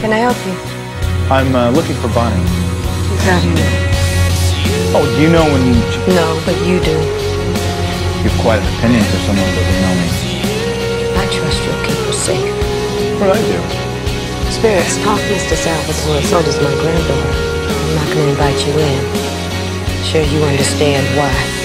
Can I help you? I'm uh, looking for Bonnie. She's do you? Oh, do you know when you—no, but you do. You have quite an opinion for someone who doesn't know me. I trust you'll keep her safe. What I do? Spirits talk Mr. Salvatore, so does my granddaughter. I'm not gonna invite you in. Sure you understand why.